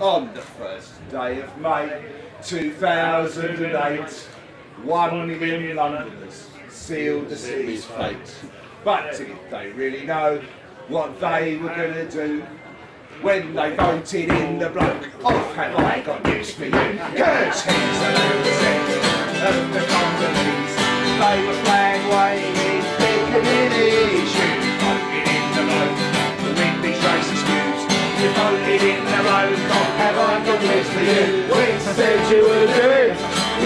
On the first day of May 2008, one million Londoners sealed the city's fate. But did they really know what they were going to do? When they voted in the bloke of Have I Got News For You? Cause he's a lunatic of the companies. They were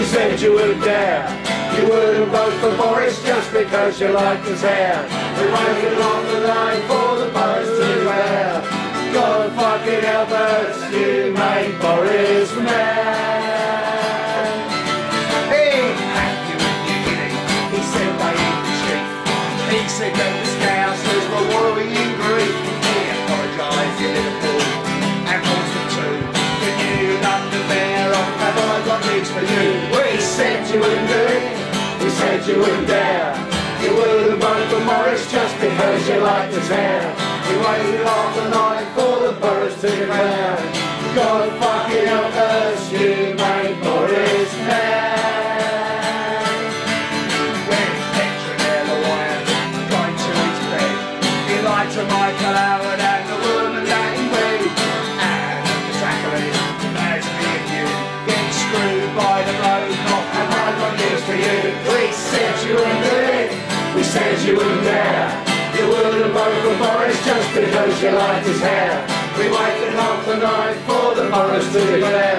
said you would dare. You wouldn't vote for Boris just because you liked his hair. We waited along the line for the boroughs to declare. God fucking help us, you made Boris mad. He said they eat the street. He said his. We waited half the night for the boroughs to declare. God fucking help us, you made Boris tried to his bed, he lied to Michael Howard and the woman that he. And as me and you get screwed by the for you? We said you wouldn't dare. You wouldn't vote for Boris just because you liked his hair. We waited half the night for the boroughs to declare.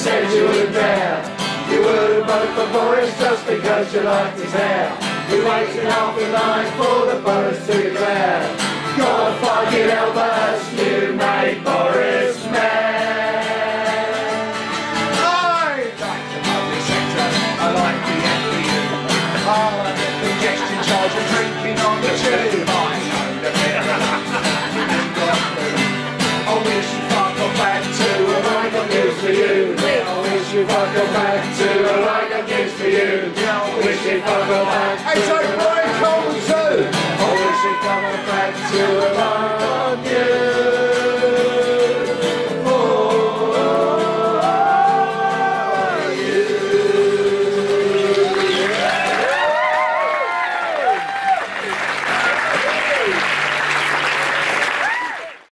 Said you would dare. You would have voted for Boris just because you liked his hair. We waited half the night for the boroughs to declare. God fucking help us, you made Boris mad. I like the public sector. I like the FBU. I like the congestion charge of drinking on the tube. for you. Wish it too. I wish it from a